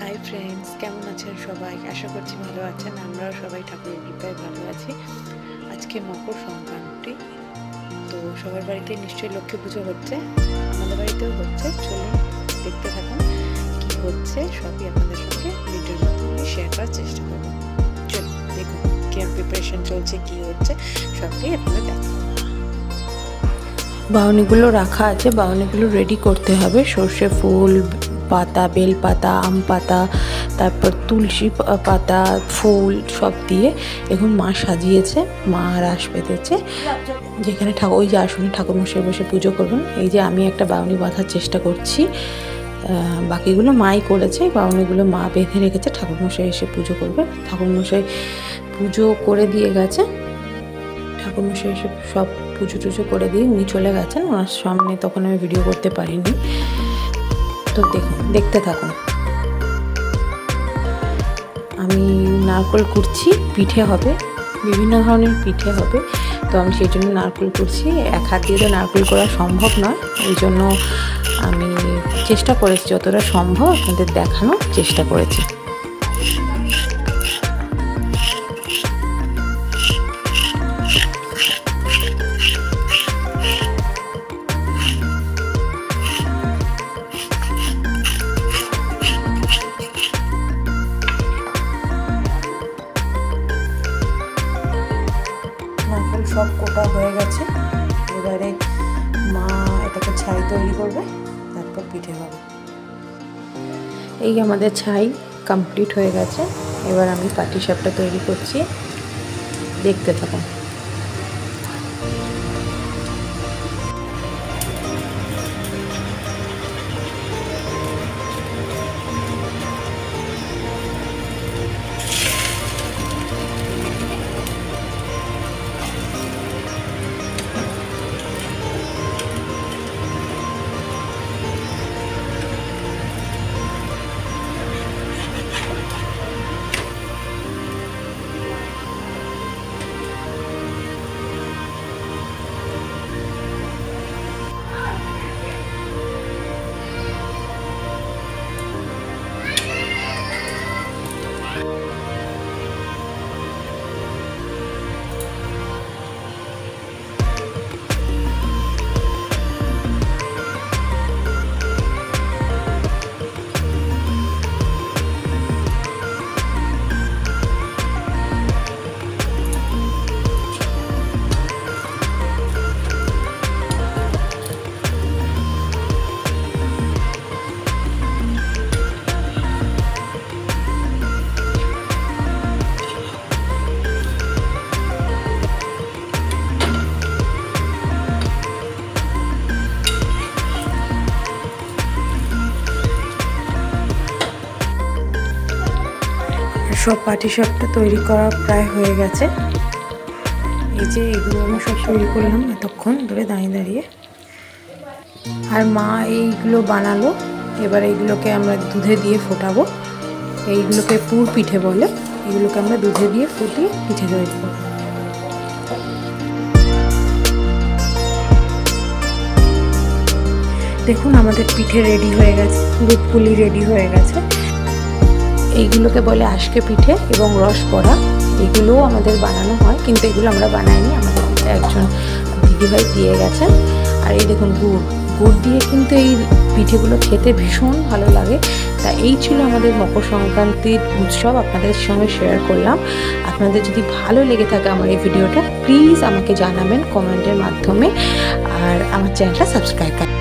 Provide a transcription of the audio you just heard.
Hi friends কেমন আছেন সবাই? আশা করছি ভালো আছেন। আমরাও সবাই ঠাকুরের কৃপায় ভালো আছি। আজকে মকর সংক্রান্তি। তো সবার বাড়িতে নিশ্চয়ই লক্ষ্মী পুজো হচ্ছে। আমাদের বাড়িতেও হচ্ছে। চলুন দেখতে থাকুন কি হচ্ছে। সবই আপনাদের সঙ্গে ভিডিওর মাধ্যমে শেয়ার করার চেষ্টা করব। চলুন দেখুন কেমন প্রিপারেশন চলছে, কি হচ্ছে। সবটাই আপনাদের দেখাবো। বাউনিগুলো রাখা আছে। বাউনিগুলো রেডি করতে হবে। সর্ষে ফুল পাতা, বেল পাতা, আম পাতা, তারপর তুলসী পাতা, ফুল সব দিয়ে এখন মা সাজিয়েছে, মা রাস পেতেছে। যেখানে ঠাকুর, ওই যে আসনে ঠাকুরমশাই বসে পুজো করবেন, এই যে আমি একটা বাউনি বাঁধার চেষ্টা করছি। বাকিগুলো মাই করেছে, বাউনিগুলো মা বেঁধে রেখেছে, ঠাকুরমশাই এসে পুজো করবে। ঠাকুরমশাই পুজো করে দিয়ে গেছে। ঠাকুরমশাই এসে সব পুজো টুজো করে দিয়ে উনি চলে গেছেন। ওনার সামনে তখন আমি ভিডিও করতে পারিনি। তো দেখতে থাকুন। আমি নারকল কুড়ছি, পিঠে হবে, বিভিন্ন ধরনের পিঠে হবে। তো আমি সেই জন্য নারকল করছি এক হাত দিয়ে তো নারকল করা সম্ভব নয়। ওই জন্য আমি চেষ্টা করেছি, যতটা সম্ভব আপনাদের দেখানোর চেষ্টা করেছি। সব কোটা হয়ে গেছে। এবারে মা এটাকে ছাই তৈরি করবে, তারপর পিঠে হবে। এই আমাদের ছাই কমপ্লিট হয়ে গেছে। এবার আমি পাটি সাপটা তৈরি করছি। দেখতে থাকুন। সব পাটি সাপটা তৈরি করা প্রায় হয়ে গেছে। এই যে এগুলো আমি সব তৈরি করলাম এতক্ষণ ধরে দাঁড়িয়ে দাঁড়িয়ে। আর মা এইগুলো বানালো, এবার এইগুলোকে আমরা দুধে দিয়ে ফোটাবো। এইগুলোকে পুর পিঠে বলে, এগুলোকে আমরা দুধে দিয়ে ফুটিয়ে পিঠে তৈরি করব। দেখুন আমাদের পিঠে রেডি হয়ে গেছে দুধ পুলি রেডি হয়ে গেছে। এইগুলোকে বলে আশকে পিঠে এবং রস পড়া এগুলোও আমাদের বানানো হয়, কিন্তু এগুলো আমরা বানাইনি। আমাদের একজন দিদিভাই দিয়ে গেছেন আর এই দেখুন, গুড়। গুড় দিয়ে কিন্তু এই পিঠেগুলো খেতে ভীষণ ভালো লাগে। তা এই ছিল আমাদের মকর সংক্রান্তির উৎসব, আপনাদের সঙ্গে শেয়ার করলাম। আপনাদের যদি ভালো লেগে থাকে আমার এই ভিডিওটা প্লিজ আমাকে জানাবেন কমেন্টের মাধ্যমে। আর আমার চ্যানেলটা সাবস্ক্রাইব করেন